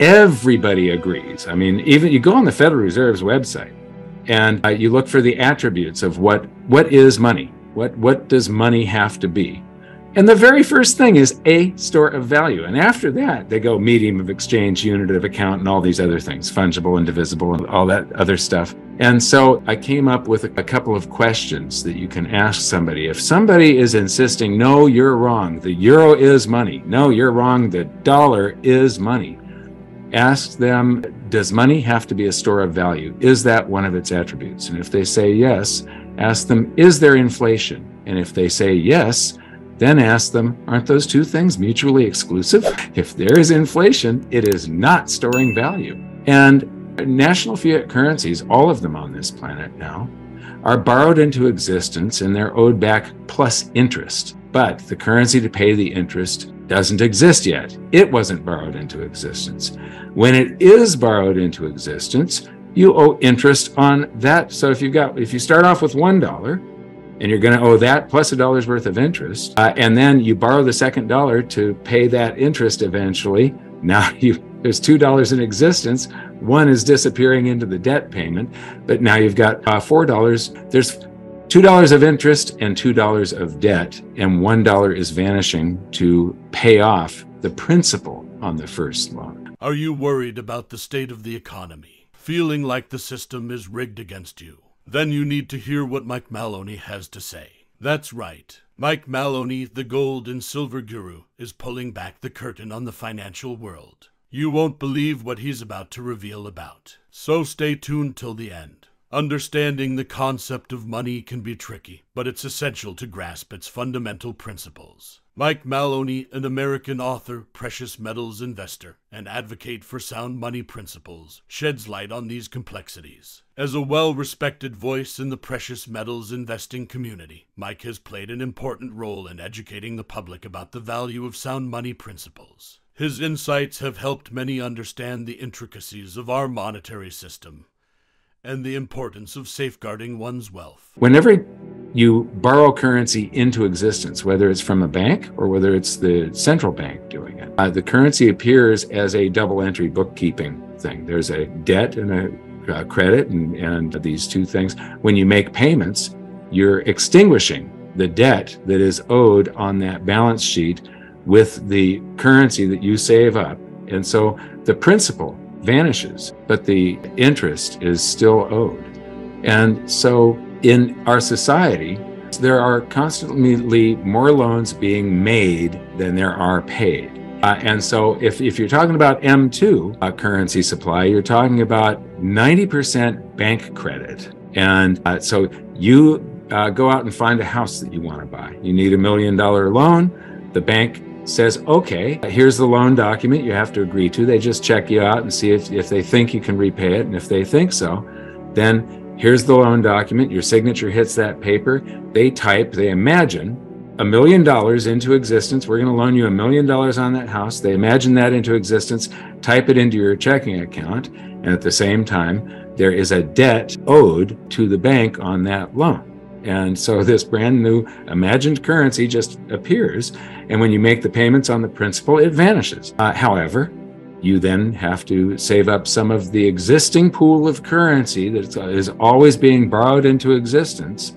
everybody agrees. I mean, even you go on the Federal Reserve's website and uh, you look for the attributes of what what is money. What what does money have to be? And the very first thing is a store of value. And after that, they go medium of exchange, unit of account, and all these other things, fungible and divisible, and all that other stuff. And so I came up with a, a couple of questions that you can ask somebody. If somebody is insisting, no, you're wrong, the euro is money, no, you're wrong, the dollar is money, ask them, does money have to be a store of value? Is that one of its attributes? And if they say yes, ask them, is there inflation? And if they say yes, then ask them, aren't those two things mutually exclusive? If there is inflation, it is not storing value. And national fiat currencies, all of them on this planet now, are borrowed into existence and they're owed back plus interest. But the currency to pay the interest doesn't exist yet. It wasn't borrowed into existence. When it is borrowed into existence, you owe interest on that. So if you've got, if you start off with $1, and you're going to owe that plus a dollar's worth of interest. Uh, and then you borrow the second dollar to pay that interest eventually. Now you there's two dollars in existence. One is disappearing into the debt payment, but now you've got uh, four dollars. There's two dollars of interest and two dollars of debt, and one dollar is vanishing to pay off the principal on the first loan. Are you worried about the state of the economy? Feeling like the system is rigged against you? Then you need to hear what Mike Maloney has to say. That's right. Mike Maloney, the gold and silver guru, is pulling back the curtain on the financial world. You won't believe what he's about to reveal about. So stay tuned till the end. Understanding the concept of money can be tricky, but it's essential to grasp its fundamental principles. Mike Maloney, an American author, precious metals investor, and advocate for sound money principles, sheds light on these complexities. As a well respected voice in the precious metals investing community, Mike has played an important role in educating the public about the value of sound money principles. His insights have helped many understand the intricacies of our monetary system and the importance of safeguarding one's wealth. Whenever you borrow currency into existence, whether it's from a bank or whether it's the central bank doing it. Uh, the currency appears as a double entry bookkeeping thing. There's a debt and a uh, credit, and, and these two things. When you make payments, you're extinguishing the debt that is owed on that balance sheet with the currency that you save up. And so the principal vanishes, but the interest is still owed. And so in our society, there are constantly more loans being made than there are paid. Uh, and so if, if you're talking about M2 uh, currency supply, you're talking about 90% bank credit. And uh, so you uh, go out and find a house that you want to buy. You need a million dollar loan. The bank says, okay, here's the loan document you have to agree to. They just check you out and see if, if they think you can repay it. And if they think so, then Here's the loan document. Your signature hits that paper. They type, they imagine a million dollars into existence. We're going to loan you a million dollars on that house. They imagine that into existence, type it into your checking account. And at the same time, there is a debt owed to the bank on that loan. And so this brand new imagined currency just appears. And when you make the payments on the principal, it vanishes. Uh, however, you then have to save up some of the existing pool of currency that is always being borrowed into existence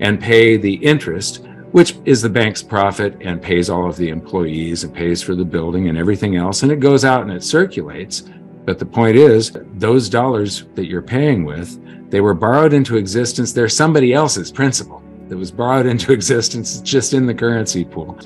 and pay the interest, which is the bank's profit and pays all of the employees and pays for the building and everything else. And it goes out and it circulates. But the point is, those dollars that you're paying with, they were borrowed into existence. They're somebody else's principal that was borrowed into existence just in the currency pool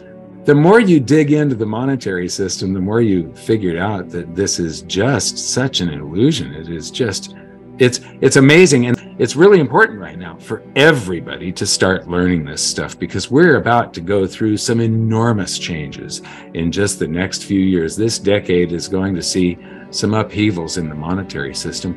the more you dig into the monetary system, the more you figured out that this is just such an illusion. It is just, it's it's amazing, and it's really important right now for everybody to start learning this stuff because we're about to go through some enormous changes in just the next few years. This decade is going to see some upheavals in the monetary system.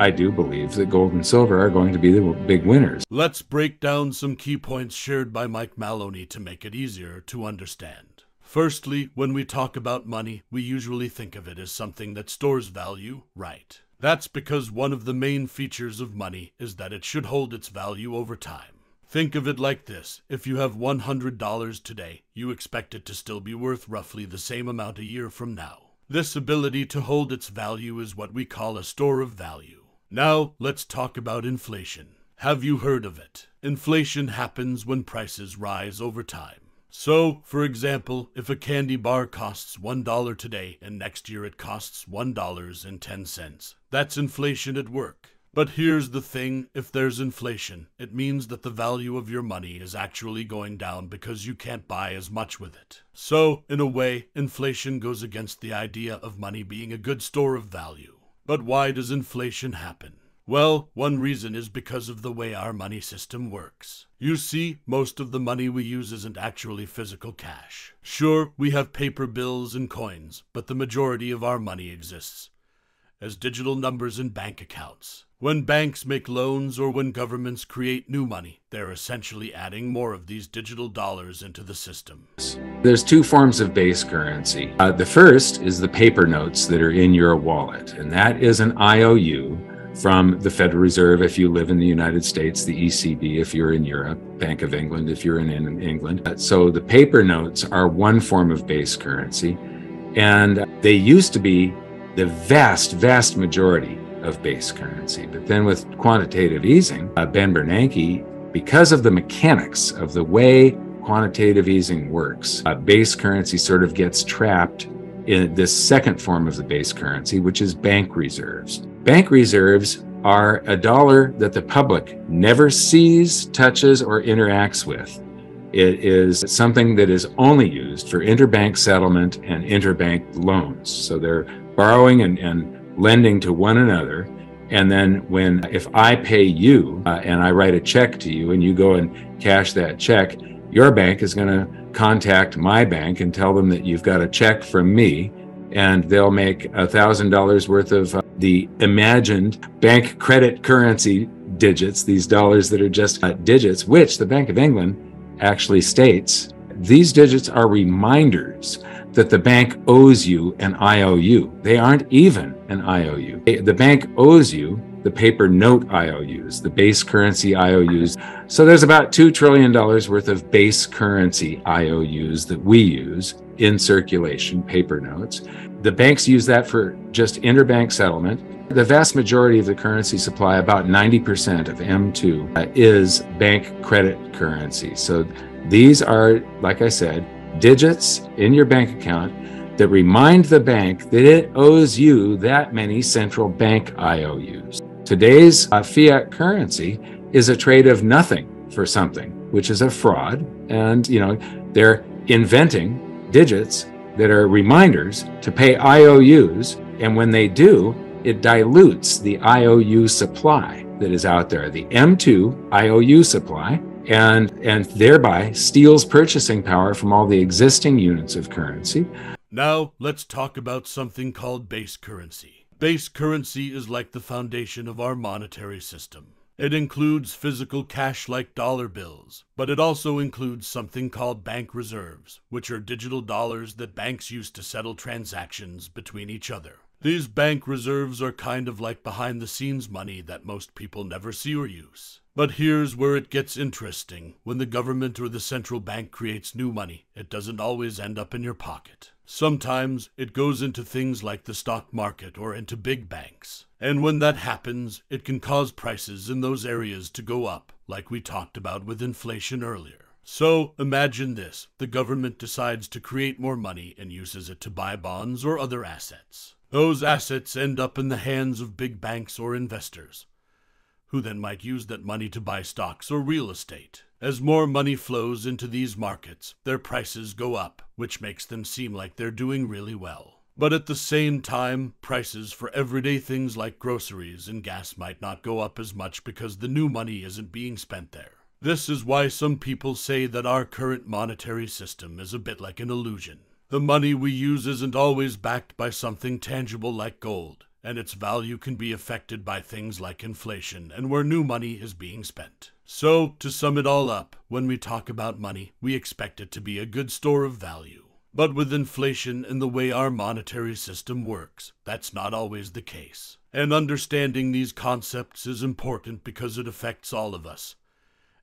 I do believe that gold and silver are going to be the big winners. Let's break down some key points shared by Mike Maloney to make it easier to understand. Firstly, when we talk about money, we usually think of it as something that stores value, right? That's because one of the main features of money is that it should hold its value over time. Think of it like this if you have $100 today, you expect it to still be worth roughly the same amount a year from now. This ability to hold its value is what we call a store of value. Now, let's talk about inflation. Have you heard of it? Inflation happens when prices rise over time. So, for example, if a candy bar costs $1 today and next year it costs $1.10, that's inflation at work. But here's the thing if there's inflation, it means that the value of your money is actually going down because you can't buy as much with it. So, in a way, inflation goes against the idea of money being a good store of value. But why does inflation happen? Well, one reason is because of the way our money system works. You see, most of the money we use isn't actually physical cash. Sure, we have paper bills and coins, but the majority of our money exists as digital numbers in bank accounts. When banks make loans or when governments create new money, they're essentially adding more of these digital dollars into the system. There's two forms of base currency. Uh, the first is the paper notes that are in your wallet, and that is an IOU from the Federal Reserve if you live in the United States, the ECB if you're in Europe, Bank of England if you're in, in England. Uh, so the paper notes are one form of base currency, and they used to be the vast, vast majority of base currency. But then with quantitative easing, uh, Ben Bernanke, because of the mechanics of the way quantitative easing works, uh, base currency sort of gets trapped in this second form of the base currency, which is bank reserves. Bank reserves are a dollar that the public never sees, touches, or interacts with. It is something that is only used for interbank settlement and interbank loans. So they're borrowing and, and lending to one another. And then when, if I pay you uh, and I write a check to you and you go and cash that check, your bank is going to contact my bank and tell them that you've got a check from me and they'll make a thousand dollars worth of uh, the imagined bank credit currency digits, these dollars that are just uh, digits, which the Bank of England actually states these digits are reminders that the bank owes you an IOU. They aren't even an IOU. The bank owes you the paper note IOUs, the base currency IOUs. So there's about $2 trillion worth of base currency IOUs that we use in circulation, paper notes. The banks use that for just interbank settlement. The vast majority of the currency supply, about 90% of M2, uh, is bank credit currency. So these are, like I said, digits in your bank account that remind the bank that it owes you that many central bank IOUs. Today's uh, fiat currency is a trade of nothing for something, which is a fraud. And, you know, they're inventing digits that are reminders to pay IOUs. And when they do, it dilutes the IOU supply that is out there, the M2 IOU supply, and, and thereby steals purchasing power from all the existing units of currency. Now, let's talk about something called base currency. Base currency is like the foundation of our monetary system. It includes physical cash like dollar bills, but it also includes something called bank reserves, which are digital dollars that banks use to settle transactions between each other. These bank reserves are kind of like behind the scenes money that most people never see or use. But here's where it gets interesting. When the government or the central bank creates new money, it doesn't always end up in your pocket. Sometimes it goes into things like the stock market or into big banks. And when that happens, it can cause prices in those areas to go up, like we talked about with inflation earlier. So imagine this the government decides to create more money and uses it to buy bonds or other assets. Those assets end up in the hands of big banks or investors who then might use that money to buy stocks or real estate. As more money flows into these markets, their prices go up, which makes them seem like they're doing really well. But at the same time, prices for everyday things like groceries and gas might not go up as much because the new money isn't being spent there. This is why some people say that our current monetary system is a bit like an illusion. The money we use isn't always backed by something tangible like gold and its value can be affected by things like inflation and where new money is being spent. So, to sum it all up, when we talk about money, we expect it to be a good store of value. But with inflation and the way our monetary system works, that's not always the case. And understanding these concepts is important because it affects all of us.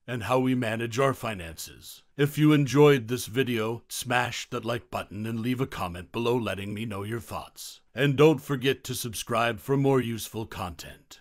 And how we manage our finances. If you enjoyed this video, smash that like button and leave a comment below letting me know your thoughts. And don't forget to subscribe for more useful content.